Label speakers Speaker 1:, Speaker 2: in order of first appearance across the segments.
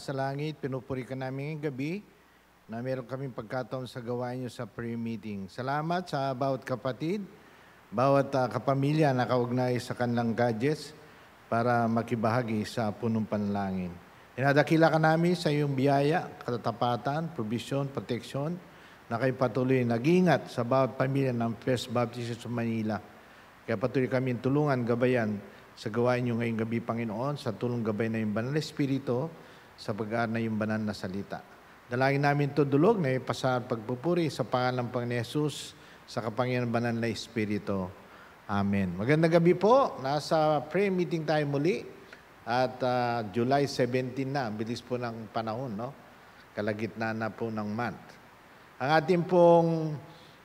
Speaker 1: Nasa langit, pinupuri ka namin ngayong gabi na meron kaming pagkataon sa gawain niyo sa prayer meeting. Salamat sa bawat kapatid, bawat uh, kapamilya na kaugnay sa kanilang gadgets para makibahagi sa punong panalangin. Inadakila ka namin sa iyong biyaya, katatapatan, provision, protection, na kayo patuloy nag-ingat sa bawat pamilya ng First Baptist sa Manila. Kaya patuloy kami tulungan, gabayan sa gawain niyo ngayong gabi, Panginoon, sa tulong gabay na yung banal na Espiritu, sa pag na yung banal na salita. Dalangin namin to dulog na ipasa pagpupuri sa pangalan ng Jesus sa kapangyarihan ng banal na Espiritu. Amen. Magandang gabi po. Nasa prayer meeting tayo muli at uh, July 17 na. Bilis po ng panahon, no? Kalagitnaan na po ng month. Ang ating pong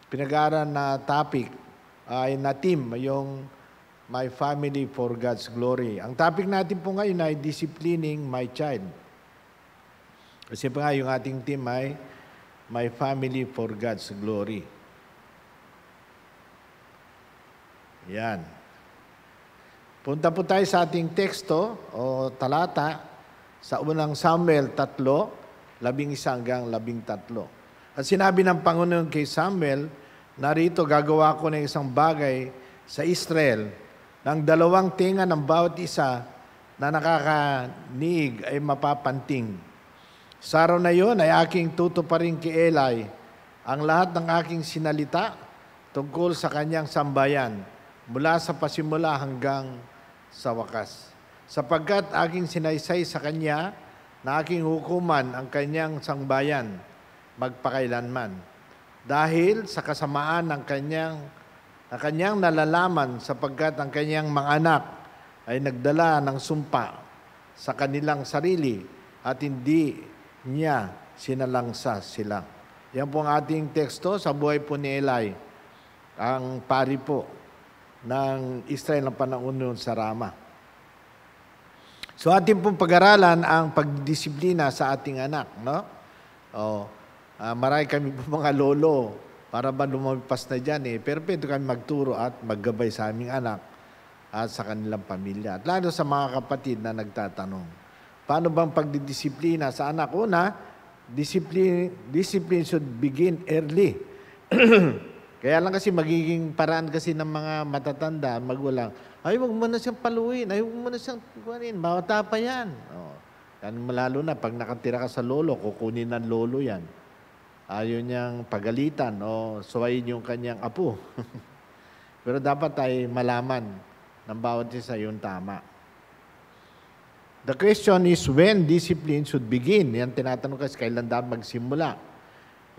Speaker 1: pinag-aaral na topic ay na team, yung My Family for God's Glory. Ang topic natin po ngayon ay Disciplining My Child. Kasi pa nga yung ating team ay My Family for God's Glory. Yan. Punta po tayo sa ating teksto o talata sa unang Samuel 3, labing isa hanggang labing tatlo. At sinabi ng Panginoon kay Samuel, narito gagawa ko ng isang bagay sa Israel ng dalawang tinga ng bawat isa na nakakaniig ay mapapanting. Sa araw na iyon ay aking tutuparin kay Eli ang lahat ng aking sinalita tungkol sa kanyang sambayan mula sa pasimula hanggang sa wakas. Sapagkat aking sinaysay sa kanya na aking hukuman ang kanyang sangbayan magpakailanman. Dahil sa kasamaan ng kanyang na kanyang nalalaman sapagkat ang kanyang mga anak ay nagdala ng sumpa sa kanilang sarili at hindi niya sinalangsa sila. Yan po ang ating teksto sa buhay po ni Eli, ang pari po ng Israel ng panahon sa Rama. So ating pong pag-aralan ang pagdisiplina sa ating anak. No? O, uh, marami kami po mga lolo para ba lumampas na dyan eh. Pero pwede kami magturo at maggabay sa aming anak at sa kanilang pamilya. At lalo sa mga kapatid na nagtatanong, paano bang pagdidisiplina sa anak? Una, discipline, discipline should begin early. Kaya lang kasi magiging paraan kasi ng mga matatanda, magulang, ay, huwag mo na siyang paluin, ay, huwag mo na siyang kukunin, bawata pa yan. Oh. Yan, lalo na, pag nakatira ka sa lolo, kukunin ng lolo yan ayaw niyang pagalitan o suwayin yung kanyang apo. Pero dapat ay malaman ng bawat isa yung tama. The question is when discipline should begin. Yan tinatanong kasi kailan dapat magsimula.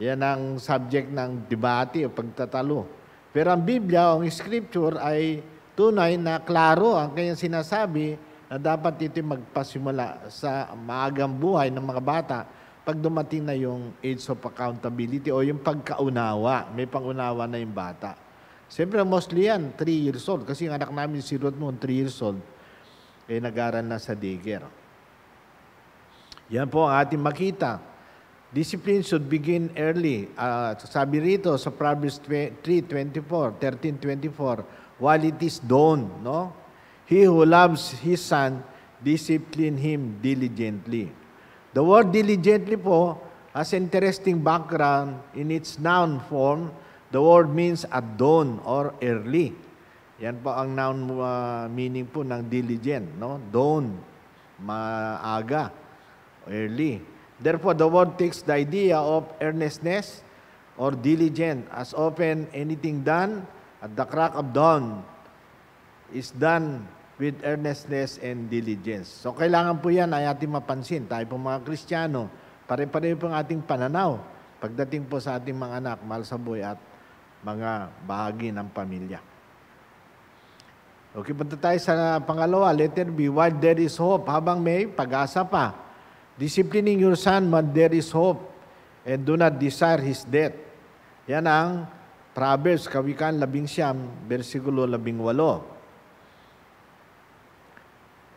Speaker 1: Yan ang subject ng debate o pagtatalo. Pero ang Biblia o ang Scripture ay tunay na klaro ang kanyang sinasabi na dapat ito magpasimula sa maagang buhay ng mga bata pag dumating na yung age of accountability o yung pagkaunawa, may pangunawa na yung bata. Siyempre, mostly yan, 3 years old. Kasi yung anak namin, si Ruth noon, 3 years old, eh nag-aral na sa daycare. Yan po ang ating makita. Discipline should begin early. Uh, sabi rito sa Proverbs 3.24, 13.24, while it is dawn, no? He who loves his son, discipline him diligently. The word diligently po has interesting background in its noun form. The word means at dawn or early. Yan po ang noun uh, meaning po ng diligent, no? Dawn, maaga, early. Therefore, the word takes the idea of earnestness or diligent. As often anything done at the crack of dawn is done with earnestness and diligence. So kailangan po yan ay ating mapansin. Tayo po mga Kristiyano, pare-pareho po ang ating pananaw pagdating po sa ating mga anak, mahal sa buhay at mga bahagi ng pamilya. Okay, punta tayo sa pangalawa, letter B, while there is hope, habang may pag-asa pa. Disciplining your son when there is hope and do not desire his death. Yan ang Proverbs, Kawikan, labing siyam, versikulo labing walo.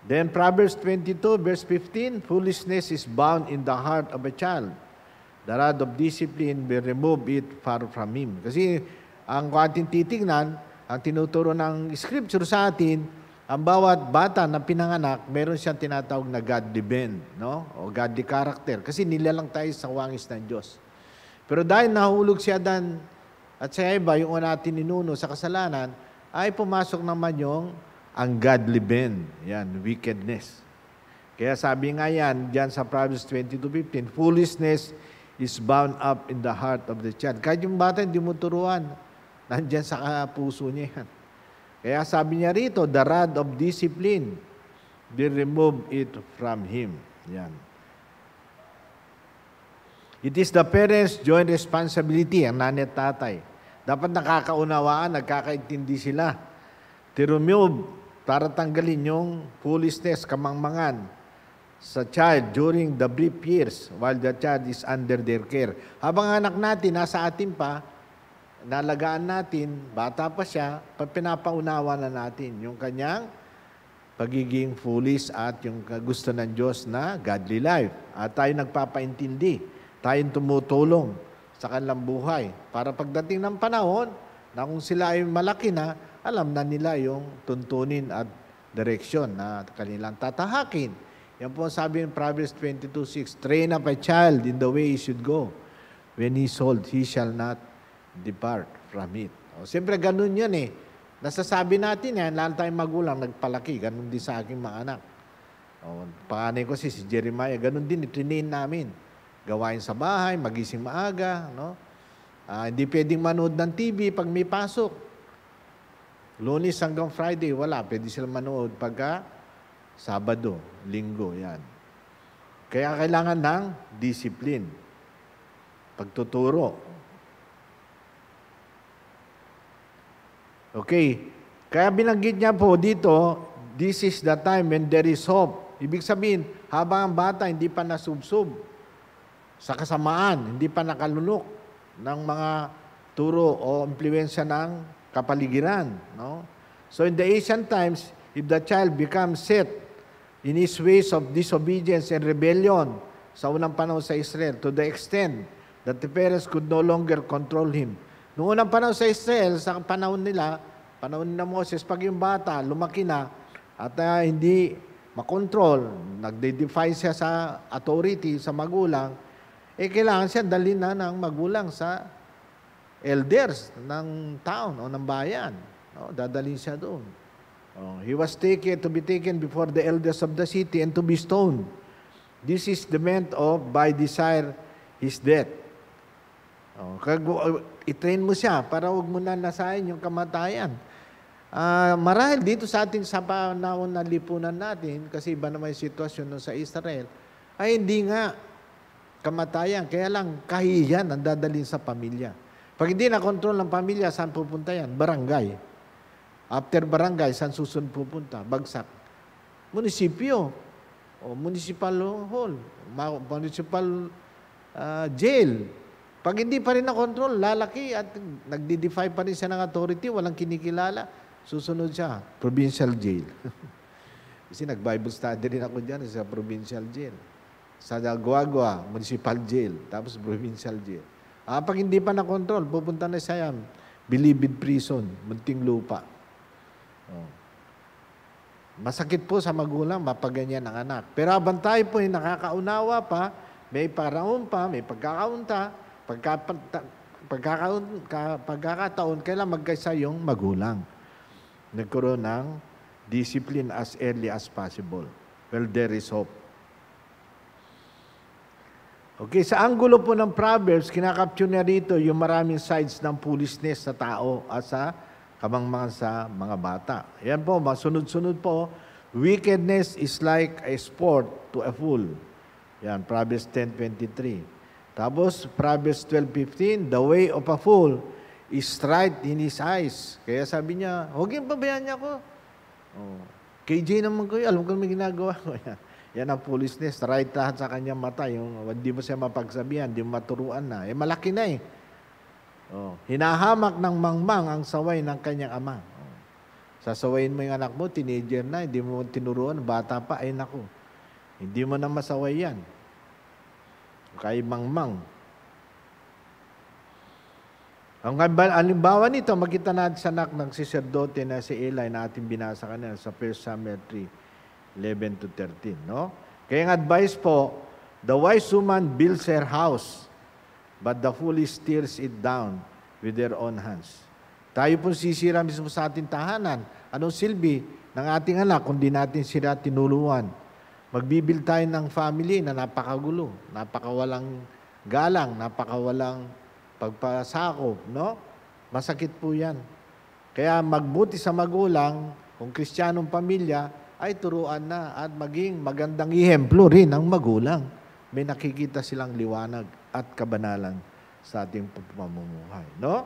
Speaker 1: Then Proverbs 22 verse 15, foolishness is bound in the heart of a child. The rod of discipline will remove it far from him. Kasi ang ating titingnan, ang tinuturo ng scripture sa atin, ang bawat bata na pinanganak, meron siyang tinatawag na godly bend, no? O godly character. Kasi nilalang tayo sa wangis ng Diyos. Pero dahil nahulog si Adan at si Eva, yung una natin ninuno sa kasalanan, ay pumasok naman yung ungodly bend. Yan, wickedness. Kaya sabi nga yan, dyan sa Proverbs 22.15, foolishness is bound up in the heart of the child. Kahit yung bata, hindi mo turuan. Nandyan sa puso niya yan. Kaya sabi niya rito, the rod of discipline, be remove it from him. Yan. It is the parents' joint responsibility, ang nanay at tatay. Dapat nakakaunawaan, nagkakaintindi sila. To remove, para tanggalin yung foolishness, kamangmangan, sa child during the brief years while the child is under their care. Habang anak natin, nasa atin pa, nalagaan natin, bata pa siya, pinapaunawa na natin yung kanyang pagiging foolish at yung gusto ng Diyos na godly life. At tayo nagpapaintindi, tayong tumutulong sa kanilang buhay. Para pagdating ng panahon, na kung sila ay malaki na, alam na nila yung tuntunin at direksyon na kanilang tatahakin. Yan po sabi ng Proverbs 22.6, Train up a child in the way he should go. When he is old, he shall not depart from it. O, siyempre, ganun yan eh. Nasasabi natin yan, lahat tayong magulang nagpalaki. Ganun din sa aking mga anak. O, panganay ko si, si Jeremiah, ganun din, itrinain namin. Gawain sa bahay, magising maaga. No? Uh, hindi pwedeng manood ng TV pag may pasok. Lunes hanggang Friday, wala. Pwede sila manood pagka Sabado, Linggo, yan. Kaya kailangan ng discipline. Pagtuturo. Okay. Kaya binanggit niya po dito, this is the time when there is hope. Ibig sabihin, habang ang bata hindi pa nasubsob sa kasamaan, hindi pa nakalunok ng mga turo o impluensya ng kapaligiran. No? So in the ancient times, if the child becomes set in his ways of disobedience and rebellion sa unang panahon sa Israel to the extent that the parents could no longer control him. Noong unang panahon sa Israel, sa panahon nila, panahon ni Moses, pag yung bata lumaki na at uh, hindi makontrol, nagde-defy siya sa authority, sa magulang, eh kailangan siya dalhin na ng magulang sa elders ng town o ng bayan. No? Dadalhin siya doon. Oh, he was taken to be taken before the elders of the city and to be stoned. This is the meant of by desire his death. Oh, kago, itrain mo siya para huwag mo na nasayin yung kamatayan. Uh, marahil dito sa ating sa panahon na lipunan natin, kasi iba naman yung sitwasyon sa Israel, ay hindi nga kamatayan. Kaya lang, kahiyan ang dadalhin sa pamilya. Pag hindi na kontrol ng pamilya, saan pupunta yan? Barangay. After barangay, saan susunod pupunta? Bagsak. Munisipyo. O municipal hall. Municipal uh, jail. Pag hindi pa rin na-control, lalaki at nagdi-defy pa rin siya ng authority, walang kinikilala, susunod siya, provincial jail. Kasi nag-Bible study rin ako dyan sa provincial jail. Sa Guagua, municipal jail, tapos provincial jail. Ah, pag hindi pa na-control, pupunta na siya yan, bilibid prison, munting lupa. Oh. Masakit po sa magulang, mapaganyan ang anak. Pero habang tayo po nakakaunawa pa, may paraon pa, may pagkakaunta, pagka, pagkakaun, pagkakataon, kailan magkaisa yung magulang. Nagkaroon ng discipline as early as possible. Well, there is hope. Okay, sa anggulo po ng Proverbs, kinakapture niya rito yung maraming sides ng foolishness sa tao at sa kamangmangan sa mga bata. Yan po, masunod-sunod po. Wickedness is like a sport to a fool. Yan, Proverbs 10.23. Tapos, Proverbs 12.15, The way of a fool is right in his eyes. Kaya sabi niya, huwag yung pabayaan niya ako. Oh. KJ naman ko alam ko may ginagawa ko. Yan ang foolishness, right lahat sa kanyang mata. Yung hindi mo siya mapagsabihan, hindi mo maturuan na. Eh, malaki na eh. Oh, hinahamak ng mangmang ang saway ng kanyang ama. Oh. Sasawayin mo yung anak mo, teenager na, hindi mo tinuruan, bata pa, ay nako. Hindi mo na masaway yan. Kay mangmang. Ang halimbawa nito, makita natin sa anak ng siserdote na si Eli na ating binasa kanina sa 1 Samuel 3, 11 to 13. No? Kaya ang advice po, the wise woman builds her house, but the foolish tears it down with their own hands. Tayo po sisira mismo sa ating tahanan. Anong silbi ng ating anak kung di natin sila tinuluan? Magbibil tayo ng family na napakagulo, napakawalang galang, napakawalang pagpasakop, no? Masakit po yan. Kaya magbuti sa magulang, kung kristyanong pamilya, ay turuan na at maging magandang ihemplo rin ng magulang. May nakikita silang liwanag at kabanalan sa ating pamumuhay. No?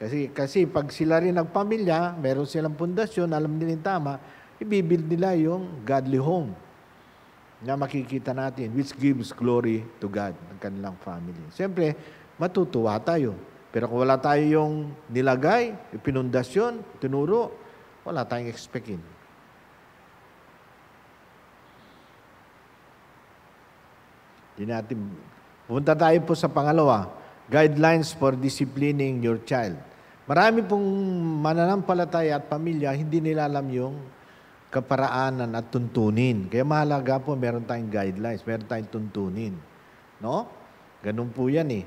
Speaker 1: Kasi, kasi pag sila rin nagpamilya, meron silang pundasyon, alam nila tama, ibibuild nila yung godly home na makikita natin, which gives glory to God, ng kanilang family. Siyempre, matutuwa tayo. Pero kung wala tayo yung nilagay, yung pinundasyon, tinuro, wala tayong expectin. Di natin, punta tayo po sa pangalawa, guidelines for disciplining your child. Marami pong mananampalataya at pamilya, hindi nila alam yung kaparaanan at tuntunin. Kaya mahalaga po, meron tayong guidelines, meron tayong tuntunin. No? Ganun po yan eh.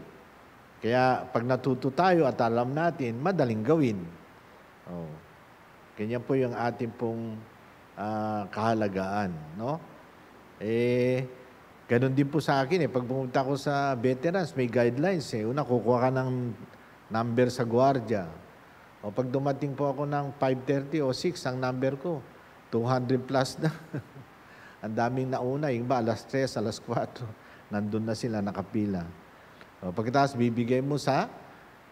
Speaker 1: Kaya pag natuto tayo at alam natin, madaling gawin. Oh. Ganyan po yung ating pong uh, kahalagaan. No? Eh, ganun din po sa akin eh. Pag pumunta ko sa veterans, may guidelines eh. Una, kukuha ka ng number sa gwardiya. O pag dumating po ako ng 5.30 o 6, ang number ko, 200 plus na. ang daming nauna. Yung ba, alas 3, alas 4, nandun na sila nakapila. O, pagkatapos bibigay mo sa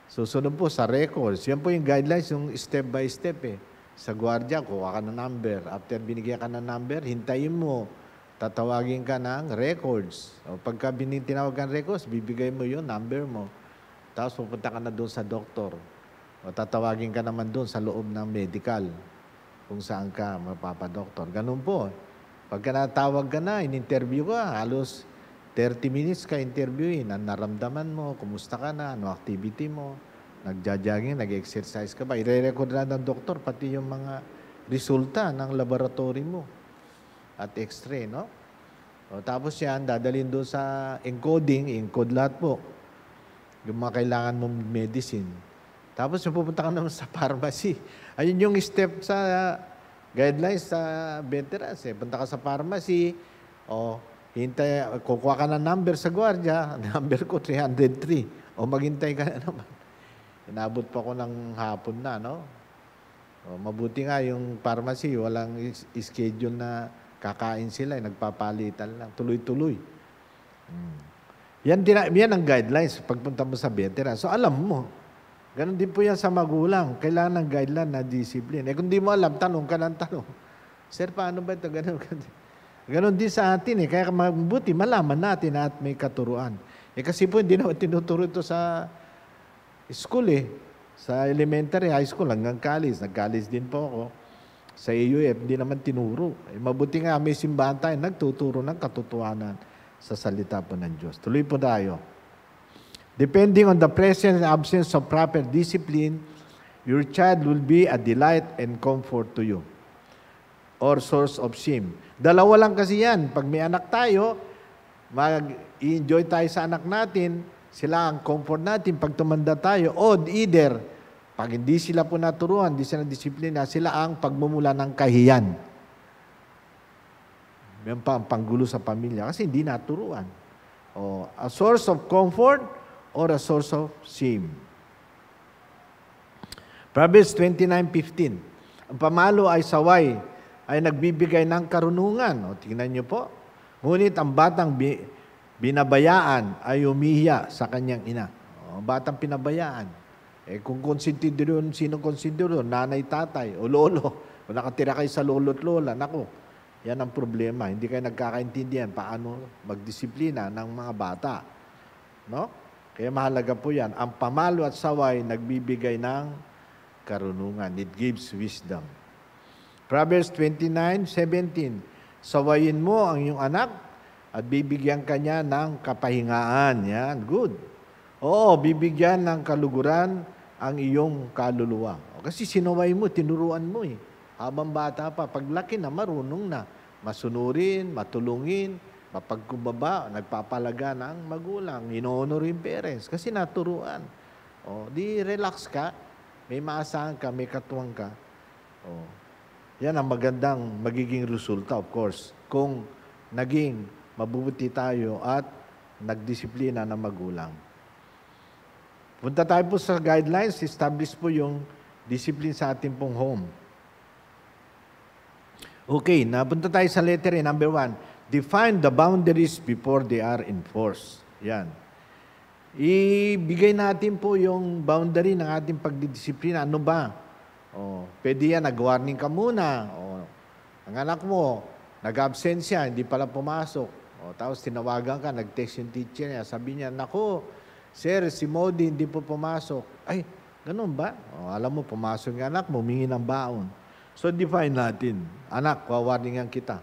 Speaker 1: susunod po sa records. Yan po yung guidelines, yung step by step eh. Sa gwardiya, kuha ka ng number. After binigyan ka ng number, hintayin mo. Tatawagin ka ng records. O pagka tinawag ng records, bibigay mo yun, number mo. Tapos pupunta ka na doon sa doktor. O tatawagin ka naman doon sa loob ng medical kung saan ka mapapadoktor. Ganun po. Pagka natawag ka na, in-interview ka, halos 30 minutes ka interviewin, ang naramdaman mo, kumusta ka na, ano activity mo, nagja-jogging, nag-exercise ka ba, ire-record na ng doktor, pati yung mga resulta ng laboratory mo at x-ray, no? O, tapos yan, dadalhin doon sa encoding, encode lahat po, yung mga kailangan mong medicine. Tapos pupunta ka naman sa pharmacy. Ayun yung step sa guidelines sa veterans. Eh. Punta ka sa pharmacy, o Hintay, kukuha ka ng number sa gwardiya, number ko 303. O maghintay ka na naman. Inabot pa ko ng hapon na, no? O, mabuti nga yung pharmacy, walang schedule na kakain sila, eh, nagpapalitan lang, tuloy-tuloy. Hmm. Yan, yan ang guidelines pagpunta mo sa veteran. So alam mo, ganun din po yan sa magulang. Kailangan ng guideline na discipline. Eh kung di mo alam, tanong ka ng tanong. Sir, paano ba ito? Ganun, ganun. Ganon din sa atin eh. Kaya mabuti malaman natin at may katuruan. Eh kasi po hindi naman tinuturo ito sa school eh. Sa elementary, high school, hanggang college. Nag-college din po ako. Sa AUF, hindi naman tinuro. Eh, mabuti nga may simbahan tayo, nagtuturo ng katotohanan sa salita po ng Diyos. Tuloy po tayo. Depending on the presence and absence of proper discipline, your child will be a delight and comfort to you or source of shame. Dalawa lang kasi yan. Pag may anak tayo, mag-enjoy tayo sa anak natin, sila ang comfort natin pag tumanda tayo. O either, pag hindi sila po naturuan, hindi sila disiplina, sila ang pagmumula ng kahiyan. Yan pa ang panggulo sa pamilya kasi hindi naturuan. O, a source of comfort or a source of shame. Proverbs 29.15 Ang pamalo ay saway ay nagbibigay ng karunungan. O, tingnan niyo po. Ngunit ang batang bi- binabayaan ay umihiya sa kanyang ina. O, batang pinabayaan. Eh kung konsentido yun, sino konsentido yun? Nanay, tatay, o lolo. O nakatira kayo sa lolo at lola. Nako, yan ang problema. Hindi kayo nagkakaintindihan paano magdisiplina ng mga bata. No? Kaya mahalaga po yan. Ang pamalo at saway nagbibigay ng karunungan. It gives wisdom. Proverbs 29:17. Sawayin mo ang iyong anak at bibigyan kanya ng kapahingaan. Yan, good. Oo, bibigyan ng kaluguran ang iyong kaluluwa. Kasi sinuway mo, tinuruan mo eh. Habang bata pa, paglaki na, marunong na. Masunurin, matulungin, mapagkubaba, nagpapalaga ng magulang, inoonor yung parents. Kasi naturuan. O, di relax ka, may maasahan ka, may katuwang ka. O, yan ang magandang magiging resulta, of course, kung naging mabubuti tayo at nagdisiplina ng magulang. Punta tayo po sa guidelines, establish po yung discipline sa ating pong home. Okay, napunta tayo sa letter A, number one. Define the boundaries before they are enforced. Yan. Ibigay natin po yung boundary ng ating pagdidisiplina. Ano ba? Oh, pwede yan, nag-warning ka muna. Oh, ang anak mo, nag-absensya, hindi pala pumasok. Oh, tapos tinawagan ka, nag-text yung teacher niya. Sabi niya, nako, Sir, si Modi hindi po pumasok. Ay, ganun ba? O, alam mo, pumasok yung anak mo, humingi ng baon. So, define natin. Anak, wawarningan kita.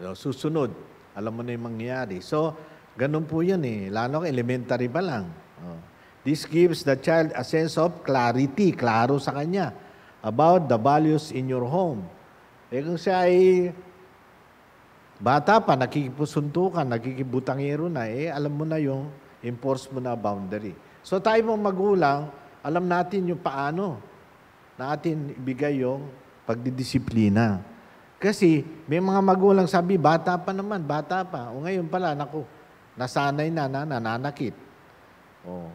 Speaker 1: So, susunod, alam mo na yung mangyayari. So, ganun po yun eh. Lalo elementary pa lang. Oh. This gives the child a sense of clarity, klaro sa kanya, about the values in your home. Eh kung siya ay Bata pa, nakikipusuntukan, nakikibutangero na, eh, alam mo na yung enforce mo na boundary. So tayo mong magulang, alam natin yung paano natin ibigay yung pagdidisiplina. Kasi may mga magulang sabi, bata pa naman, bata pa. O ngayon pala, naku, nasanay na na, nananakit. O,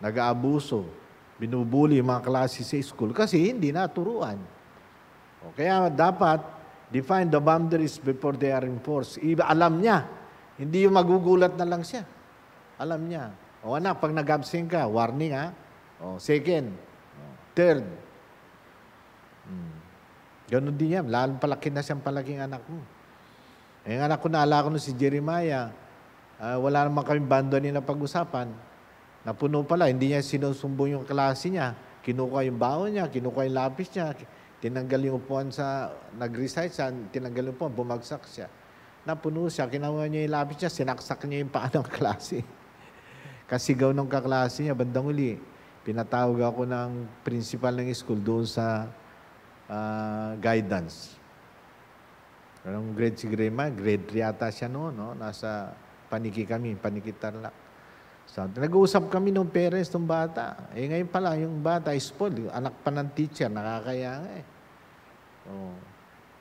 Speaker 1: nag-aabuso, binubuli mga klase sa school kasi hindi naturuan. O, kaya dapat Define the boundaries before they are enforced. Iba, alam niya. Hindi yung magugulat na lang siya. Alam niya. O anak, pag nag-absent ka, warning ha. O, second. Third. Hmm. Ganon din yan. Lalo palaki na siyang palaking anak mo. Eh, yung anak ko, naala ko si Jeremiah. Uh, wala naman kami bando na pag-usapan. Napuno pala, hindi niya sinusumbong yung klase niya. Kinukuha yung baon niya, kinukuha yung lapis niya, Tinanggal yung upuan sa, nag-recite siya, tinanggal yung upuan, bumagsak siya. Napuno siya, kinawa niya yung lapis niya, sinaksak niya yung paa ng klase. Kasigaw ng kaklase niya, bandang uli, pinatawag ako ng principal ng school doon sa uh, guidance. Anong grade si Grema? Grade 3 ata siya noon, no? Nasa paniki kami, paniki tarlak. So, nag-uusap kami ng parents ng bata. Eh ngayon pala, yung bata is spoiled. Anak pa ng teacher, nakakaya nga eh. Oh.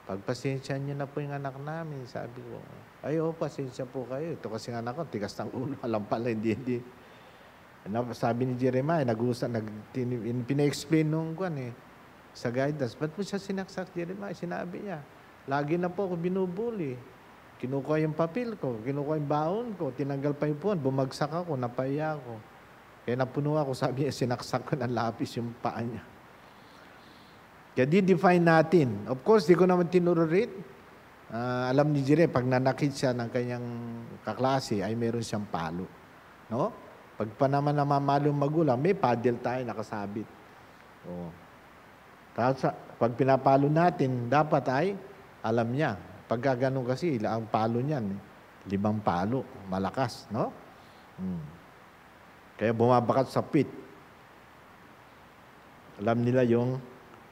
Speaker 1: Pagpasensya niyo na po yung anak namin, sabi ko. Ay, oh, pasensya po kayo. Ito kasi anak ko, tigas ng ulo. Alam pala, hindi, hindi. Sabi ni Jeremiah, nag-uusap, nag, pina-explain nung kwan eh, sa guidance. Ba't mo siya sinaksak, Jeremiah? Sinabi niya, lagi na po ako binubuli. Kinukuha yung papel ko, kinukuha yung baon ko, tinanggal pa yung puwan, bumagsak ako, napaya ako. Kaya napuno ako, sabi niya, sinaksak ko ng lapis yung paa niya. Kaya di-define natin. Of course, di ko naman tinururit. Uh, alam ni Jire, pag nanakit siya ng kanyang kaklase, ay meron siyang palo. No? Pag pa naman namamalo magulang, may paddle tayo nakasabit. Oh. Pag pinapalo natin, dapat ay alam niya Pagka ganun kasi, ang palo niyan, limang palo, malakas, no? Hmm. Kaya bumabakat sa pit. Alam nila yung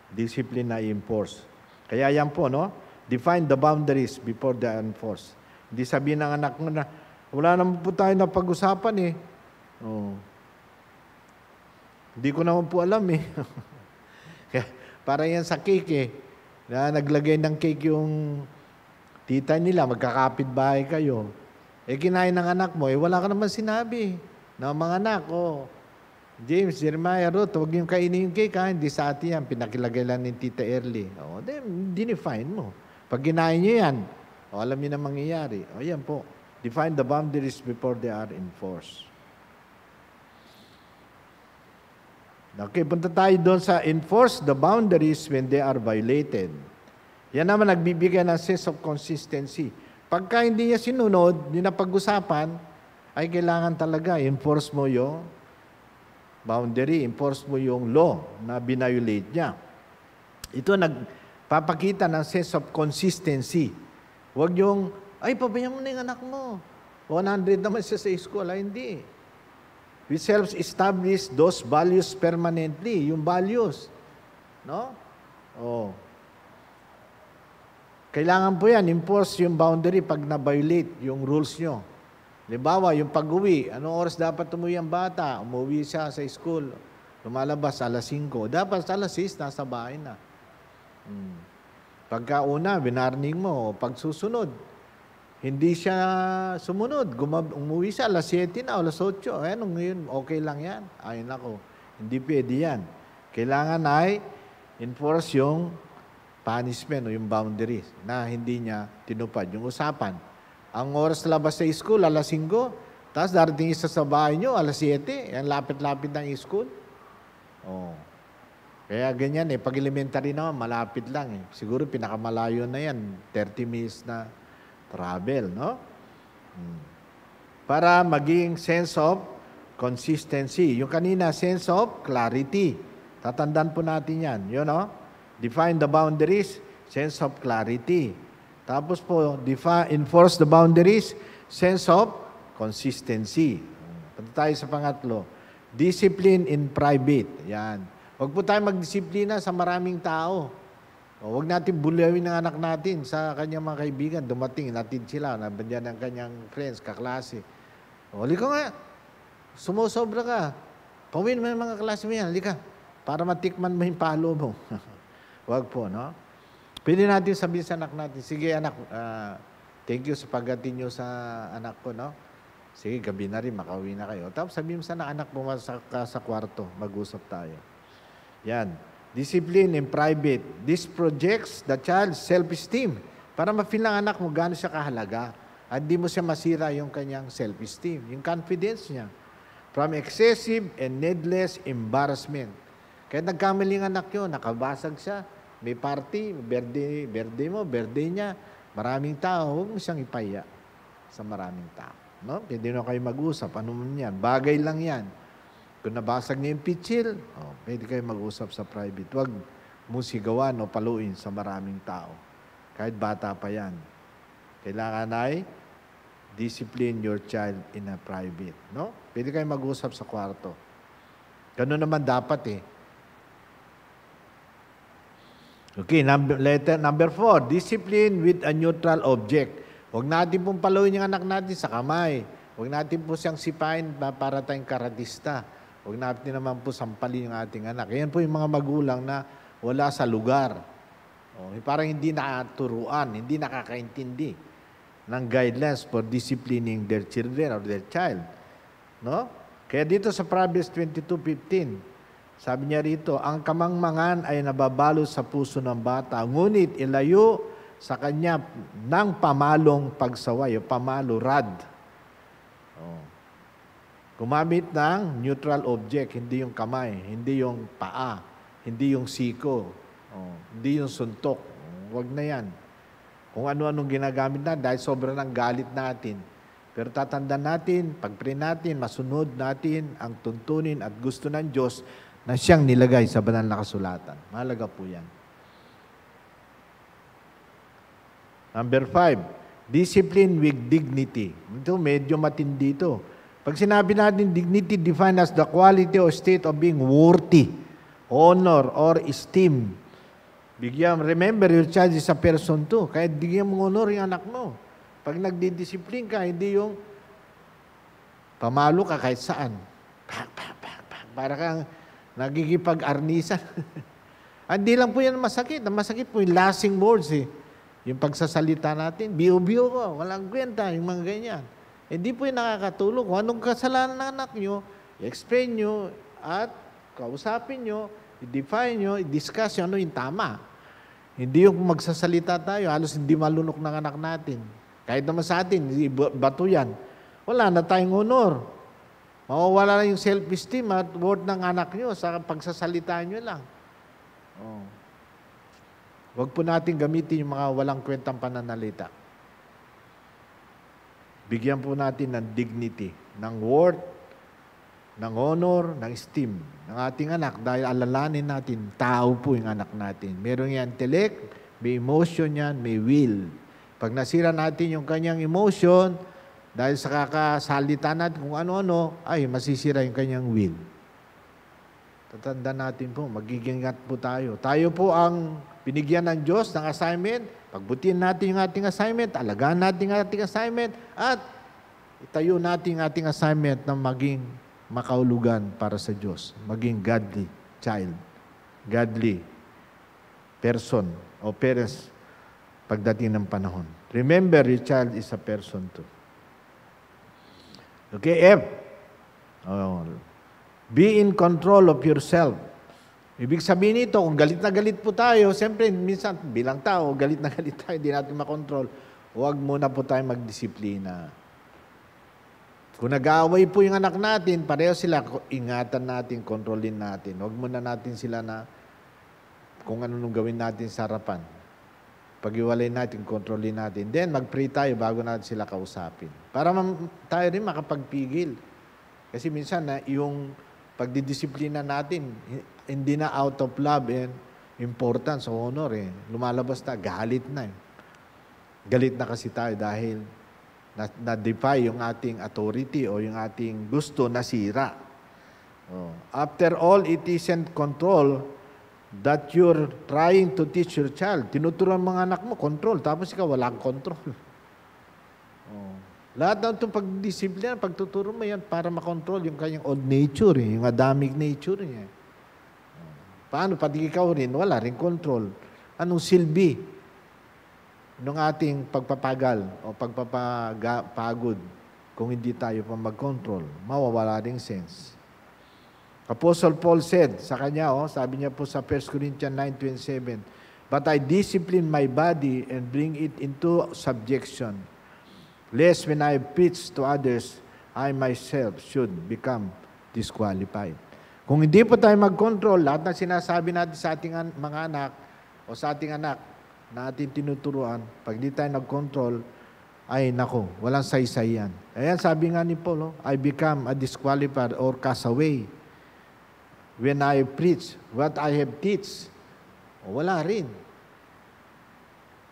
Speaker 1: discipline na i-enforce. Kaya yan po, no? Define the boundaries before they enforce. Hindi sabihin ng anak mo na, wala naman po tayo na pag-usapan eh. Oh. Hindi ko naman po alam eh. Para yan sa cake eh. Na naglagay ng cake yung Tita nila, magkakapit bahay kayo. Eh, kinain ng anak mo, eh, wala ka naman sinabi. Na mga anak, oh, James, Jeremiah, Ruth, huwag yung kainin yung cake, ha? Hindi sa atin yan. Pinakilagay lang ni Tita Early. Oh, then, dinefine mo. Pag kinain nyo yan, oh, alam niyo na mangyayari. O, oh, yan po. Define the boundaries before they are enforced. Okay, punta tayo doon sa enforce the boundaries when they are violated. Yan naman nagbibigay ng sense of consistency. Pagka hindi niya sinunod, hindi na pag-usapan, ay kailangan talaga enforce mo yung boundary, enforce mo yung law na binayolate niya. Ito nagpapakita ng sense of consistency. Huwag yung, ay, pabayaan mo na yung anak mo. 100 naman siya sa school. Ay, hindi. We self-establish those values permanently. Yung values. No? Oh. Kailangan po yan, enforce yung boundary pag na-violate yung rules nyo. Limbawa, yung pag-uwi, anong oras dapat umuwi ang bata? Umuwi siya sa school, lumalabas alas 5. Dapat alas 6, nasa bahay na. Hmm. Pagka una, binarning mo, pag susunod, hindi siya sumunod. Gumab- umuwi siya alas 7 na, alas 8. Eh, anong ngayon, okay lang yan. Ay, nako, hindi pwede yan. Kailangan ay enforce yung punishment o yung boundaries na hindi niya tinupad. Yung usapan, ang oras labas sa school, alas 5. Tapos darating isa sa bahay nyo, alas 7. Yan, lapit-lapit ng school. Oh. Kaya ganyan eh. Pag elementary naman, malapit lang eh. Siguro pinakamalayo na yan. 30 minutes na travel, no? Hmm. Para maging sense of consistency. Yung kanina, sense of clarity. Tatandaan po natin yan. Yun, no? Define the boundaries, sense of clarity. Tapos po, define, enforce the boundaries, sense of consistency. Punta tayo sa pangatlo. Discipline in private. Yan. Huwag po tayo magdisiplina sa maraming tao. O, huwag natin bulawin ang anak natin sa kanyang mga kaibigan. Dumating, natin sila, nabandyan ng kanyang friends, kaklase. O, halika nga. Sumusobra ka. Pawin mo yung mga klase mo yan. Halika. Para matikman mo yung palo mo. huwag po, no? Pwede natin sabihin sa anak natin, sige anak, uh, thank you sa pagdating nyo sa anak ko, no? Sige, gabi na rin, makauwi na kayo. Tapos sabihin mo sa anak, pumasok ka sa kwarto, mag-usap tayo. Yan. Discipline in private. This projects the child's self-esteem. Para ma-feel ng anak mo gaano siya kahalaga. At di mo siya masira yung kanyang self-esteem, yung confidence niya. From excessive and needless embarrassment. Kaya nagkamali ng anak yun, nakabasag siya, may party, birthday, birthday mo, birthday niya, maraming tao, huwag mo siyang ipaya sa maraming tao. No? Pwede na kayo mag-usap. Ano man yan? Bagay lang yan. Kung nabasag niya yung pitchil, oh, pwede kayo mag-usap sa private. Huwag mo sigawan o paluin sa maraming tao. Kahit bata pa yan. Kailangan ay discipline your child in a private. No? Pwede kayo mag-usap sa kwarto. Ganun naman dapat eh. Okay, number, letter number four, discipline with a neutral object. Huwag natin pong paluin yung anak natin sa kamay. Huwag natin po siyang sipain para tayong karatista. Huwag natin naman po sampalin yung ating anak. Yan po yung mga magulang na wala sa lugar. Oh, parang hindi nakaturuan, hindi nakakaintindi ng guidelines for disciplining their children or their child. No? Kaya dito sa Proverbs 22.15, sabi niya rito, ang kamangmangan ay nababalo sa puso ng bata, ngunit ilayo sa kanya ng pamalong pagsaway o pamalo, rad. Oh. Gumamit ng neutral object, hindi yung kamay, hindi yung paa, hindi yung siko, oh. hindi yung suntok. Huwag na yan. Kung ano-anong ginagamit na dahil sobrang ng galit natin. Pero tatandaan natin, pag-pray natin, masunod natin ang tuntunin at gusto ng Diyos na siyang nilagay sa banal na kasulatan. Mahalaga po yan. Number five, discipline with dignity. Ito, medyo matindi ito. Pag sinabi natin dignity defined as the quality or state of being worthy, honor, or esteem. Bigyan, remember, your child is a person too. Kaya bigyan mo honor yung anak mo. Pag nagdidisiplin ka, hindi yung pamalo ka kahit saan. Para kang Nagigipag-arnisan. Hindi lang po yan masakit. Masakit po yung lasting words eh. Yung pagsasalita natin, biyo-biyo ko, walang kwenta, yung mga ganyan. Hindi po yung nakakatulong. Kung anong kasalanan ng anak nyo, i-explain nyo at kausapin nyo, i-define nyo, i-discuss nyo ano yung tama. Hindi yung magsasalita tayo, halos hindi malunok ng anak natin. Kahit naman sa atin, bato yan. Wala na tayong honor. Mawawala na yung self-esteem at word ng anak nyo sa pagsasalita nyo lang. Oh. Huwag po natin gamitin yung mga walang kwentang pananalita. Bigyan po natin ng dignity, ng worth, ng honor, ng esteem ng ating anak dahil alalanin natin, tao po yung anak natin. Meron yan intellect, may emotion yan, may will. Pag nasira natin yung kanyang emotion, Dahil sa kakasalita natin kung ano-ano, ay masisira yung kanyang will. Tatanda natin po, magiging ingat po tayo. Tayo po ang binigyan ng Diyos ng assignment. Pagbutin natin yung ating assignment, alagaan natin ang ating assignment, at itayo natin ang ating assignment na maging makaulugan para sa Diyos. Maging godly child. Godly person o parents pagdating ng panahon. Remember, your child is a person too. Okay, F. Oh, be in control of yourself. Ibig sabihin nito, kung galit na galit po tayo, siyempre, minsan bilang tao, galit na galit tayo, hindi natin makontrol. Huwag muna po tayo magdisiplina. Kung nag-aaway po yung anak natin, pareho sila, ingatan natin, kontrolin natin. Huwag muna natin sila na kung ano nung gawin natin sa harapan. Pag-iwalay natin, kontrolin natin. Then, mag-pray tayo bago natin sila kausapin. Para tayo rin makapagpigil. Kasi minsan, na, yung pagdidisiplina natin, hindi na out of love and importance o honor eh. Lumalabas na, galit na eh. Galit na kasi tayo dahil na, na-defy yung ating authority o yung ating gusto na sira. Oh. After all, it isn't control that you're trying to teach your child. Tinuturuan mga anak mo, control. Tapos ikaw, walang control. oh. Lahat ng itong pagdisiplina, pagtuturo mo yan para makontrol yung kanyang old nature, eh, yung adamic nature niya. Oh. Paano? Pati ikaw rin, wala rin control. Anong silbi? ng ating pagpapagal o pagpapagod kung hindi tayo pa mag-control, mawawala ring sense. Apostle Paul said sa kanya, oh, sabi niya po sa 1 Corinthians 9.27, But I discipline my body and bring it into subjection, lest when I preach to others, I myself should become disqualified. Kung hindi po tayo mag-control, lahat ng sinasabi natin sa ating mga anak o sa ating anak, na ating tinuturuan, pag di tayo nag-control, ay nako, walang saysay yan. Ayan, sabi nga ni Paul, oh, I become a disqualified or castaway when I preach what I have teach. O, wala rin.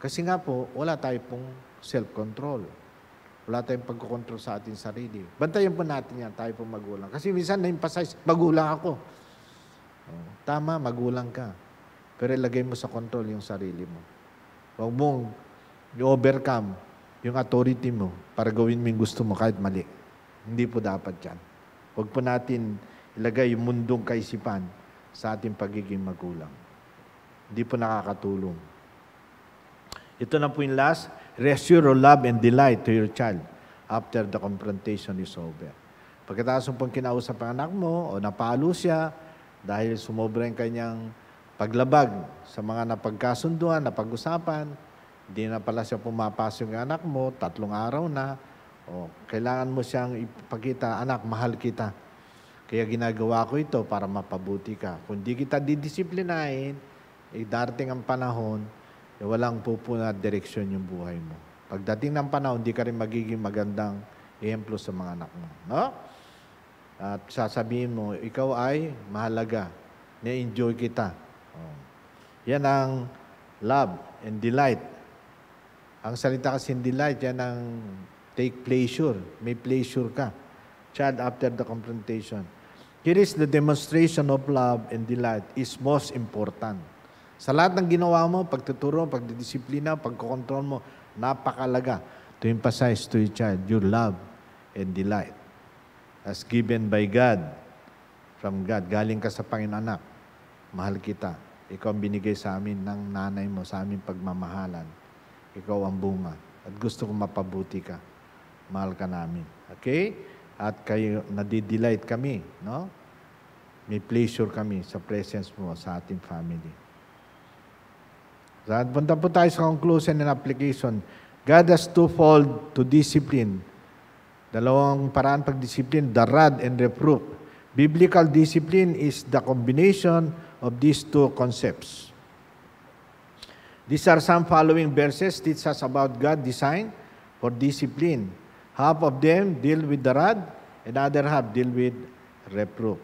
Speaker 1: Kasi nga po, wala tayo pong self-control. Wala tayong pagkocontrol sa ating sarili. Bantayan po natin yan, tayo pong magulang. Kasi minsan na-emphasize, magulang ako. Oh, tama, magulang ka. Pero ilagay mo sa control yung sarili mo. Huwag mong i-overcome yung authority mo para gawin mo yung gusto mo kahit mali. Hindi po dapat yan. Huwag po natin ilagay yung mundong kaisipan sa ating pagiging magulang. Hindi po nakakatulong. Ito na po yung last. Reassure love and delight to your child after the confrontation is over. Pagkatapos mo kinausap ang anak mo o napalo siya dahil sumobra yung kanyang paglabag sa mga napagkasunduan, napag-usapan, hindi na pala siya pumapasok yung anak mo, tatlong araw na, o kailangan mo siyang ipakita, anak, mahal kita. Kaya ginagawa ko ito para mapabuti ka. Kung di kita didisiplinahin, eh, darating ang panahon, walang pupuna direksyon yung buhay mo. Pagdating ng panahon, hindi ka rin magiging magandang ehemplo sa mga anak mo. No? At sasabihin mo, ikaw ay mahalaga. Na-enjoy kita Oh. Yan ang love and delight. Ang salita kasi delight, yan ang take pleasure. May pleasure ka. Child after the confrontation. Here is the demonstration of love and delight is most important. Sa lahat ng ginawa mo, pagtuturo, pagdidisiplina, pagkokontrol mo, napakalaga to emphasize to your child your love and delight as given by God from God. Galing ka sa Panginoon anak. Mahal kita. Ikaw ang binigay sa amin ng nanay mo, sa aming pagmamahalan. Ikaw ang bunga. At gusto kong mapabuti ka. Mahal ka namin. Okay? At kayo, nadidelight kami, no? May pleasure kami sa presence mo sa ating family. Punta po tayo sa conclusion and application. God has twofold to discipline. Dalawang paraan pagdisiplin, the rod and reproof. Biblical discipline is the combination of these two concepts. These are some following verses teach us about God design for discipline. Half of them deal with the rod, and other half deal with reproof.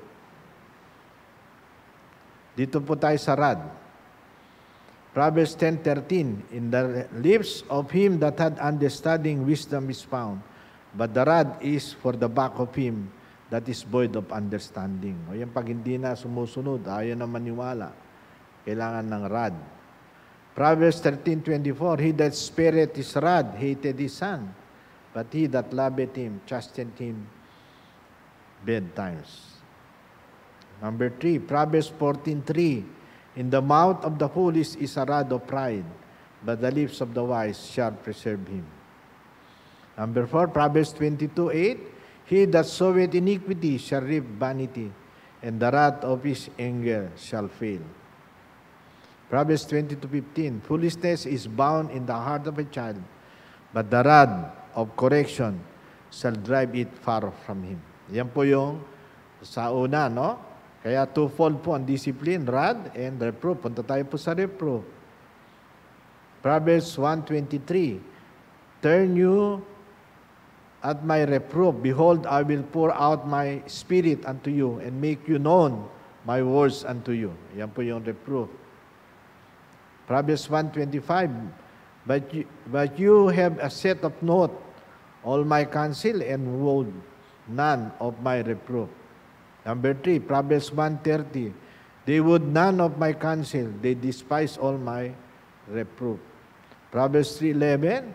Speaker 1: Dito po tayo sa rod. Proverbs 10.13 In the lips of him that had understanding wisdom is found, but the rod is for the back of him that is void of understanding. O yan, pag hindi na sumusunod, ayaw na maniwala, kailangan ng rod. Proverbs 13.24, He that spirit his rod hated his son, but he that loveth him chastened him bedtimes. Number three, Proverbs 14.3, In the mouth of the foolish is a rod of pride, but the lips of the wise shall preserve him. Number four, Proverbs 22.8, He that soweth iniquity shall reap vanity, and the wrath of his anger shall fail. Proverbs 20.15, Foolishness is bound in the heart of a child, but the rod of correction shall drive it far from him. Yan po yung sa una, no? Kaya twofold po ang discipline, rod and reproof. Punta tayo po sa reproof. Proverbs 1.23, Turn you at my reproof. Behold, I will pour out my spirit unto you and make you known my words unto you. Yan po yung reproof. Proverbs 1.25, but you, but you have a set of note all my counsel and would none of my reproof. Number three, Proverbs 1.30, They would none of my counsel, they despise all my reproof. Proverbs 3.11,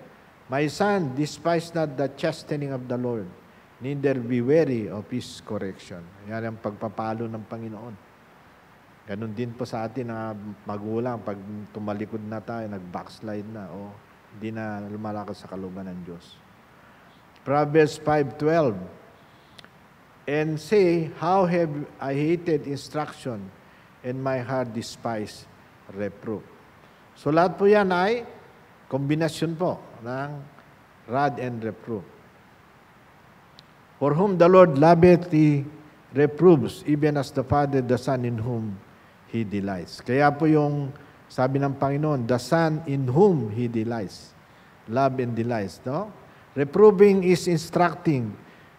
Speaker 1: My son, despise not the chastening of the Lord, neither be weary of His correction. Yan ang pagpapalo ng Panginoon. Ganon din po sa atin na magulang, pag tumalikod na tayo, nag-backslide na, o hindi na lumalakad sa kaluban ng Diyos. Proverbs 5.12, and say, How have I hated instruction, and my heart despised reproof. So lahat po yan ay kombinasyon po ng rod and reproof. For whom the Lord loveth, He reproves, even as the Father the Son in whom He delights. Kaya po yung sabi ng Panginoon, the Son in whom He delights. Love and delights, no? Reproving is instructing,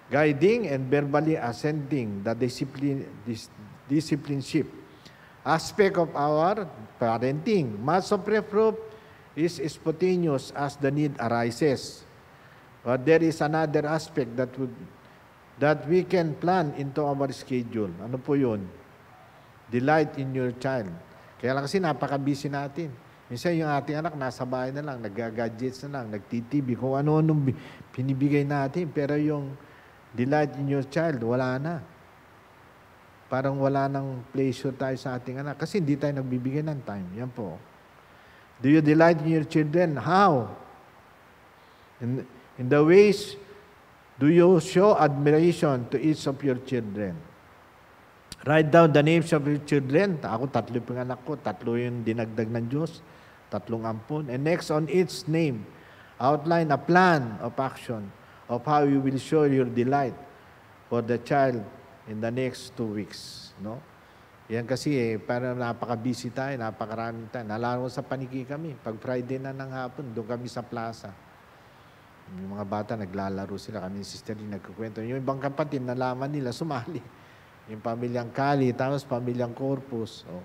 Speaker 1: guiding and verbally assenting the discipline, dis, discipleship aspect of our parenting. Much of reproof is spontaneous as the need arises. But there is another aspect that would that we can plan into our schedule. Ano po yun? Delight in your child. Kaya lang kasi napaka-busy natin. Minsan yung ating anak nasa bahay na lang, nag-gadgets na lang, nag-TTV, kung ano-anong pinibigay natin. Pero yung delight in your child, wala na. Parang wala nang pleasure tayo sa ating anak kasi hindi tayo nagbibigay ng time. Yan po. Do you delight in your children? How? In, in the ways do you show admiration to each of your children? Write down the names of your children. Ako, tatlo yung anak ko. Tatlo yung dinagdag ng Diyos. Tatlong ampun. And next on each name, outline a plan of action of how you will show your delight for the child in the next two weeks. No? Yan kasi eh, para napaka-busy tayo, napakaraming tayo. Nalaro sa paniki kami. Pag Friday na ng hapon, doon kami sa plaza. Yung mga bata, naglalaro sila. Kami Sister Lee nagkukwento. Yung ibang kapatid, nalaman nila, sumali. Yung pamilyang Kali, tapos pamilyang Corpus. Oh,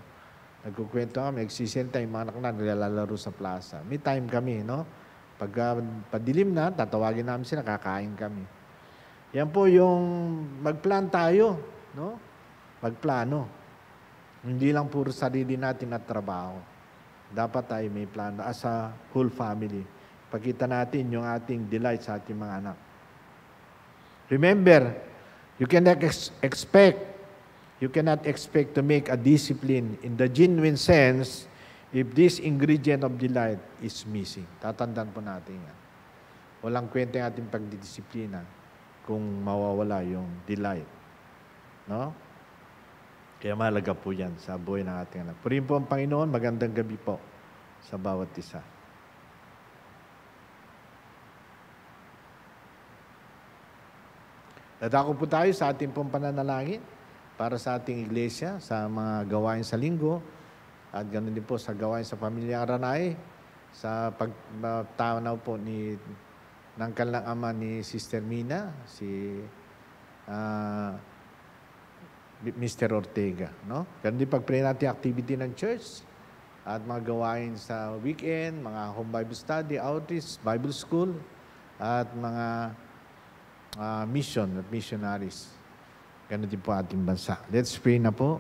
Speaker 1: nagkukwento kami, nagsisenta yung mga anak na naglalaro sa plaza. May time kami, no? Pag uh, padilim na, tatawagin namin sila, kakain kami. Yan po yung magplan tayo, no? Magplano. Hindi lang puro sarili natin at trabaho. Dapat tayo may plano as a whole family. Pagkita natin yung ating delight sa ating mga anak. Remember, you cannot ex- expect, you cannot expect to make a discipline in the genuine sense if this ingredient of delight is missing. Tatandaan po natin yan. Walang kwenta yung ating pagdidisiplina kung mawawala yung delight. No? Kaya mahalaga po yan sa buhay ng ating anak. Purihin po ang Panginoon, magandang gabi po sa bawat isa. Dadako po tayo sa ating pong pananalangin para sa ating iglesia, sa mga gawain sa linggo, at ganoon din po sa gawain sa pamilya Aranay, sa pagtanaw po ni ng kanilang ama ni Sister Mina, si uh, Mr. Ortega. No? Ganun din pag-pray natin activity ng church at mga gawain sa weekend, mga home Bible study, outreach, Bible school, at mga uh, mission at missionaries. Ganun din po ating bansa. Let's pray na po.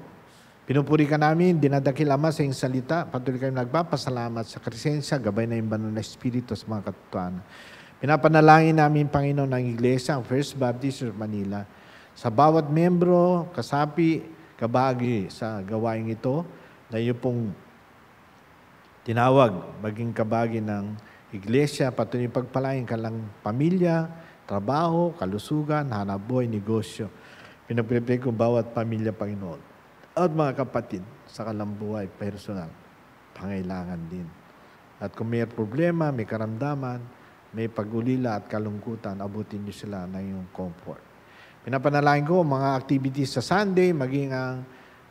Speaker 1: Pinupuri ka namin, dinadakil Ama sa iyong salita. Patuloy kayong nagpapasalamat sa krisensya, gabay na yung banal na Espiritu sa mga katotohanan. Pinapanalangin namin, Panginoon, ng Iglesia, ang First Baptist of Manila, sa bawat membro, kasapi, kabagi sa gawain ito, na iyo pong tinawag, maging kabagi ng Iglesia, patuloy pagpalain ka lang pamilya, trabaho, kalusugan, hanap negosyo. Pinagpipray ko bawat pamilya, Panginoon at mga kapatid sa kalambuhay personal, pangailangan din. At kung may problema, may karamdaman, may pagulila at kalungkutan, abutin niyo sila ng iyong comfort. Pinapanalangin ko mga activities sa Sunday, maging ang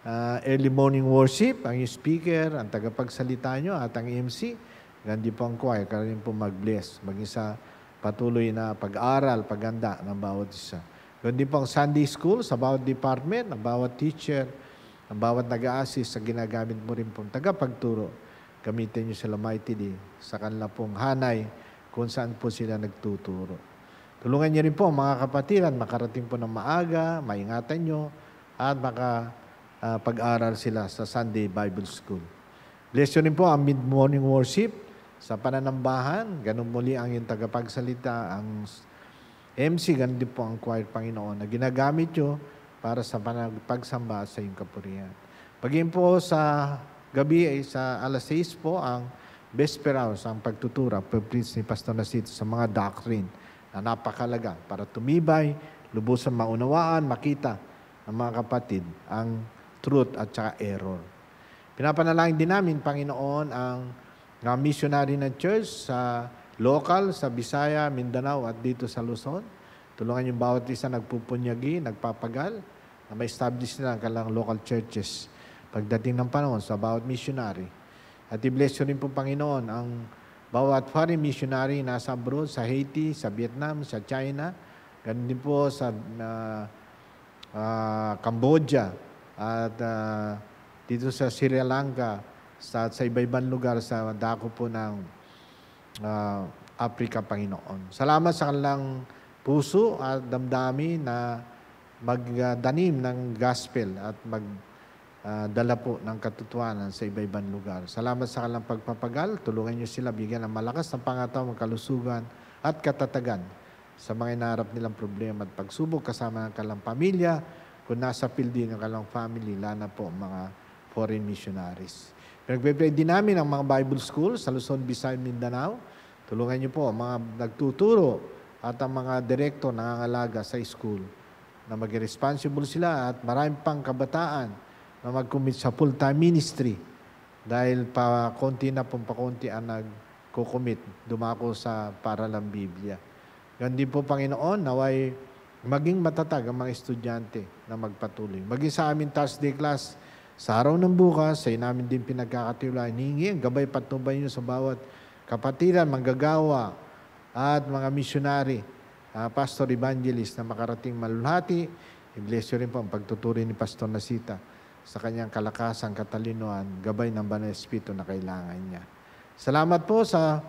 Speaker 1: uh, early morning worship, ang speaker, ang tagapagsalita nyo at ang MC, gandi po ang choir, kaya po mag-bless, maging sa patuloy na pag-aral, pagganda ng bawat isa. Gandi po ang Sunday school sa bawat department, ng bawat teacher, ang bawat nag-a-assist sa ginagamit mo rin pong tagapagturo, gamitin nyo sila mightily sa kanila pong hanay kung saan po sila nagtuturo. Tulungan niyo rin po mga kapatiran, makarating po ng maaga, maingatan nyo, at maka uh, pag-aral sila sa Sunday Bible School. Bless rin po ang mid-morning worship sa pananambahan. Ganun muli ang yung tagapagsalita, ang MC, ganun din po ang choir Panginoon na ginagamit nyo para sa pagsamba sa iyong kapurihan. Pagin po sa gabi ay sa alas 6 po ang Vesper Hours, ang pagtutura, pagprince ni Pastor Nasito sa mga doctrine na napakalaga para tumibay, lubusan maunawaan, makita ng mga kapatid ang truth at saka error. Pinapanalangin din namin, Panginoon, ang mga missionary ng church sa local, sa Bisaya, Mindanao at dito sa Luzon Tulungan yung bawat isa nagpupunyagi, nagpapagal, na may establish nila ang kalang local churches pagdating ng panahon sa bawat missionary. At i-bless rin po Panginoon ang bawat foreign missionary nasa abroad, sa Haiti, sa Vietnam, sa China, ganun din po sa uh, uh, Cambodia at uh, dito sa Sri Lanka, sa, sa iba-ibang lugar sa dako po ng uh, Africa, Panginoon. Salamat sa kanilang puso at damdami na magdanim ng gospel at magdala uh, po ng katotohanan sa iba-ibang lugar. Salamat sa kalang pagpapagal. Tulungan niyo sila bigyan ng malakas ng pangatawang kalusugan at katatagan sa mga inaharap nilang problema at pagsubok kasama ng kalang pamilya kung nasa field din ng kalang family, lana po mga foreign missionaries. Pinagpe-pray din namin ang mga Bible school sa Luzon, Visayas, Mindanao. Tulungan niyo po mga nagtuturo at ang mga direkto nangangalaga sa school na maging responsible sila at marami pang kabataan na mag-commit sa full-time ministry dahil pa konti na pong pakunti ang nag-commit dumako sa paralang Biblia. Yan din po, Panginoon, naway maging matatag ang mga estudyante na magpatuloy. Maging sa amin Thursday class, sa araw ng bukas, sa namin din pinagkakatiwalaan, hingi ang gabay patnubay niyo sa bawat kapatiran, manggagawa, at mga missionary, uh, pastor evangelist na makarating malulhati. I-bless rin po ang pagtuturi ni Pastor Nasita sa kanyang kalakasan, katalinuan, gabay ng Banal Espiritu na kailangan niya. Salamat po sa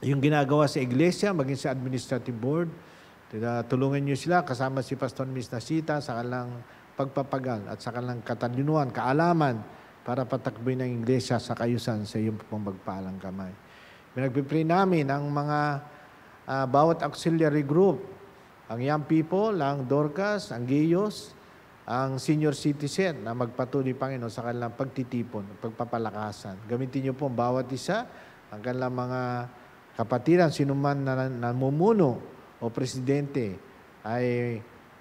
Speaker 1: yung ginagawa sa iglesia, maging sa administrative board. Tulungan niyo sila kasama si Pastor Miss Nasita sa kanilang pagpapagal at sa kanilang katalinuan, kaalaman para patakboy ng iglesia sa kayusan sa iyong pong magpalang kamay. Pinagpipray namin ang mga uh, bawat auxiliary group, ang young people, ang Dorcas, ang Giyos, ang senior citizen na magpatuloy, Panginoon, sa kanilang pagtitipon, pagpapalakasan. Gamitin niyo po ang bawat isa, ang kanilang mga kapatiran, sino man na namumuno o presidente, ay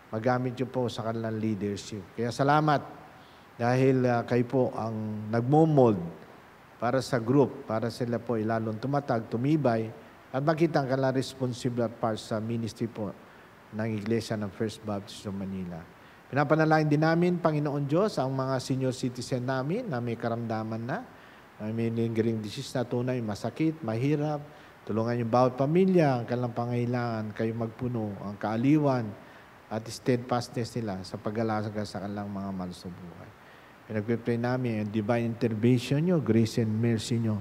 Speaker 1: magamit niyo po sa kanilang leadership. Kaya salamat dahil uh, kayo po ang nagmumold para sa group, para sila po ilalong tumatag, tumibay, at makita ang kala responsible part sa ministry po ng Iglesia ng First Baptist of Manila. Pinapanalangin din namin, Panginoon Diyos, ang mga senior citizen namin na may karamdaman na, na may lingering disease na tunay, masakit, mahirap. Tulungan yung bawat pamilya, ang kanilang pangailangan, kayo magpuno, ang kaaliwan at steadfastness nila sa pag-alaga sa kanilang mga malusog buhay. Pinagpipray namin ang divine intervention nyo, grace and mercy nyo,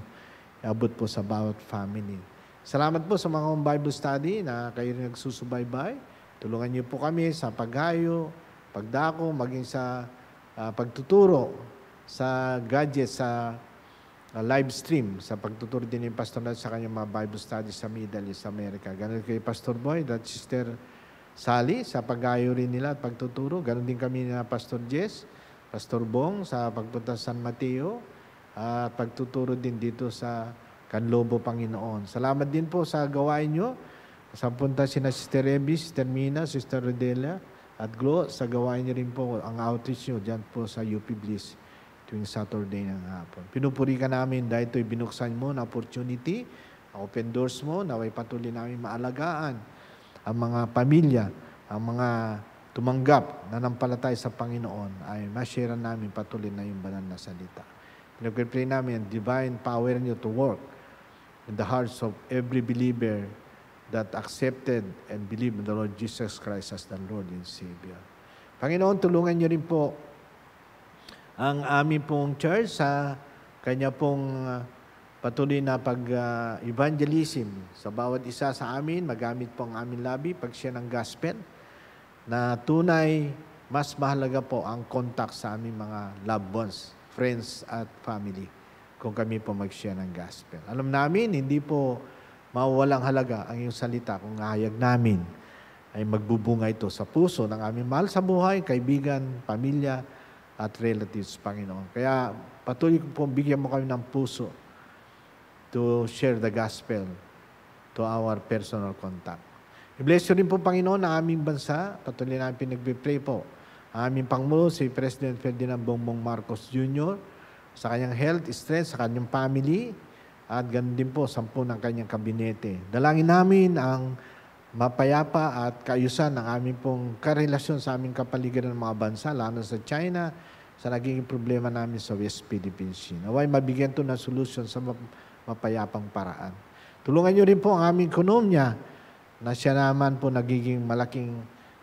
Speaker 1: abot po sa bawat family. Salamat po sa mga Bible study na kayo rin nagsusubaybay. Tulungan niyo po kami sa paghayo, pagdako, maging sa uh, pagtuturo sa gadget, sa uh, live stream, sa pagtuturo din ni Pastor Nat sa kanyang mga Bible studies sa Middle East America. Ganun kay Pastor Boy, at Sister Sally sa paghayo rin nila at pagtuturo. Ganun din kami na Pastor Jess, Pastor Bong sa pagpunta sa San Mateo, at uh, pagtuturo din dito sa Kanlobo, Panginoon. Salamat din po sa gawain nyo. Sa punta si na Sister Rebby, Sister Mina, Sister Rodela, at Glo, sa gawain niyo rin po ang outreach nyo dyan po sa UP Bliss tuwing Saturday ng hapon. Pinupuri ka namin dahil ito'y binuksan mo na opportunity, open doors mo, naway patuloy namin maalagaan ang mga pamilya, ang mga tumanggap na nampalatay sa Panginoon ay ma-share namin patuloy na yung banal na salita. Pinag-pray namin ang divine power niyo to work in the hearts of every believer that accepted and believed in the Lord Jesus Christ as the Lord and Savior. Panginoon, tulungan niyo rin po ang aming pong church sa kanya pong uh, patuloy na pag-evangelism uh, sa bawat isa sa amin, magamit po ang aming labi, pag siya ng gospel, na tunay, mas mahalaga po ang contact sa aming mga loved ones, friends at family kung kami po mag-share ng gospel. Alam namin, hindi po mawawalang halaga ang iyong salita kung ahayag namin ay magbubunga ito sa puso ng aming mahal sa buhay, kaibigan, pamilya, at relatives, Panginoon. Kaya patuloy ko po bigyan mo kami ng puso to share the gospel to our personal contact. I-bless rin po, Panginoon, ang aming bansa. Patuloy namin pinagpipray po. Aming Pangulo, si President Ferdinand Bongbong Marcos Jr., sa kanyang health, strength, sa kanyang family, at ganun din po sampu ng kanyang kabinete. Dalangin namin ang mapayapa at kaayusan ng aming pong karelasyon sa aming kapaligiran ng mga bansa, lalo sa China, sa naging problema namin sa West Philippine Sea. Naway mabigyan to ng solusyon sa mapayapang paraan. Tulungan niyo rin po ang aming ekonomiya na siya naman po nagiging malaking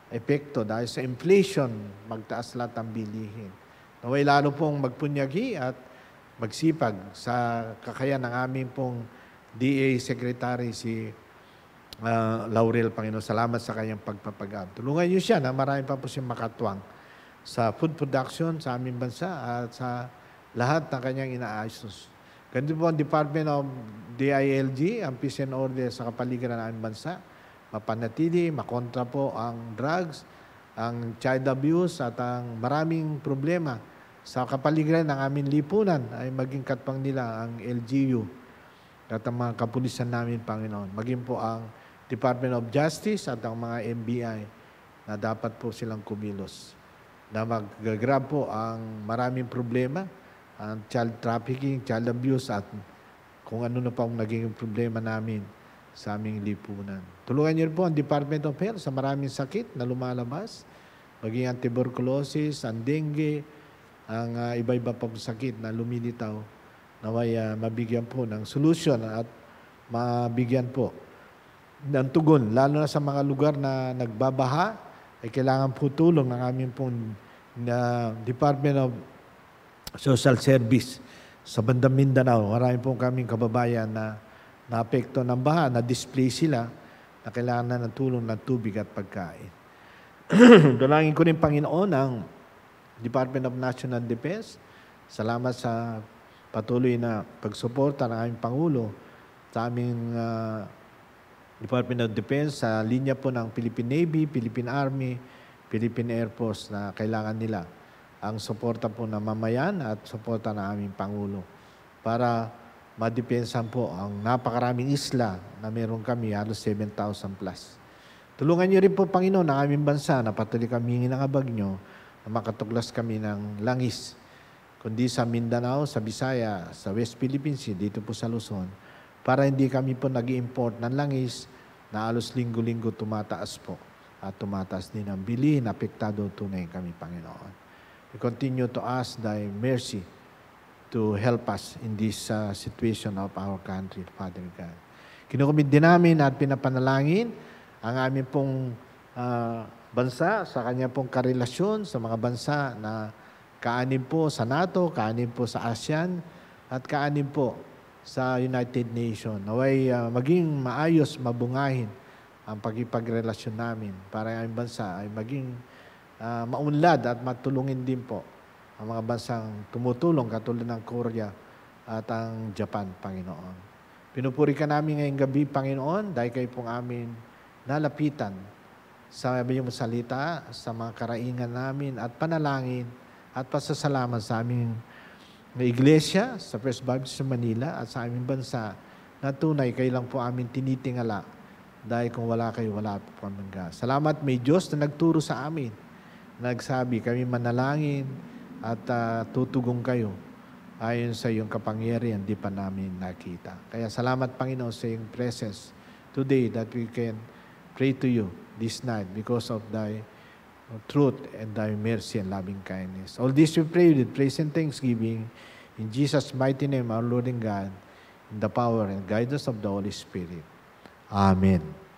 Speaker 1: epekto dahil sa inflation, magtaas lahat ang bilihin. Naway lalo pong magpunyagi at magsipag sa kakayan ng aming pong DA Secretary si uh, Laurel Panginoon. Salamat sa kanyang pagpapagab. Tulungan niyo siya na marami pa po siyang makatwang sa food production sa aming bansa at sa lahat ng kanyang inaayos. Ganito po ang Department of DILG, ang Peace and Order sa kapaligiran ng aming bansa. Mapanatili, makontra po ang drugs, ang child abuse at ang maraming problema sa kapaligiran ng aming lipunan ay maging katpang nila ang LGU at ang mga kapulisan namin, Panginoon. Maging po ang Department of Justice at ang mga MBI na dapat po silang kumilos na mag-grab po ang maraming problema, ang child trafficking, child abuse at kung ano na pang naging problema namin sa aming lipunan. Tulungan niyo po ang Department of Health sa maraming sakit na lumalabas, maging ang tuberculosis, ang dengue, ang uh, iba-iba pang sakit na lumilitaw naway uh, mabigyan po ng solusyon at mabigyan po ng tugon, lalo na sa mga lugar na nagbabaha, ay kailangan po tulong ng aming pong na Department of Social Service sa bandang Mindanao. Marami po kaming kababayan na naapekto ng baha, na-display sila, na kailangan na ng tulong ng tubig at pagkain. Dalangin ko rin, Panginoon, ang Department of National Defense. Salamat sa patuloy na pagsuporta ng aming Pangulo sa aming uh, Department of Defense sa linya po ng Philippine Navy, Philippine Army, Philippine Air Force na kailangan nila ang suporta po ng mamayan at suporta ng aming Pangulo para madepensan po ang napakaraming isla na meron kami, halos 7,000 plus. Tulungan niyo rin po, Panginoon, ang aming bansa na patuloy kami ng abag niyo na makatuklas kami ng langis, kundi sa Mindanao, sa Bisaya, sa West Philippines, dito po sa Luzon, para hindi kami po nag import ng langis na alos linggo-linggo tumataas po at tumataas din ang bilhin, apektado tunay kami, Panginoon. We continue to ask Thy mercy to help us in this uh, situation of our country, Father God. Kinukumit din namin at pinapanalangin ang aming pong uh, bansa sa kanya pong karelasyon sa mga bansa na kaanin po sa NATO, kaanin po sa ASEAN, at kaanin po sa United Nations. Naway uh, maging maayos, mabungahin ang pagkipagrelasyon namin para ang bansa ay maging ah, maunlad at matulungin din po ang mga bansang tumutulong katulad ng Korea at ang Japan, Panginoon. Pinupuri ka namin ngayong gabi, Panginoon, dahil kayo pong amin nalapitan sa iyong salita, sa mga karaingan namin at panalangin at pasasalamat sa aming na iglesia sa First Baptist sa Manila at sa aming bansa na tunay kayo lang po amin tinitingala dahil kung wala kayo, wala po kami. Salamat may Diyos na nagturo sa amin. Nagsabi kami manalangin at ah, tutugong kayo ayon sa iyong kapangyarihan di pa namin nakita. Kaya salamat Panginoon sa iyong presence today that we can pray to you this night because of thy truth and thy mercy and loving kindness. All this we pray with praise and thanksgiving in Jesus' mighty name, our Lord and God, in the power and guidance of the Holy Spirit. Amen.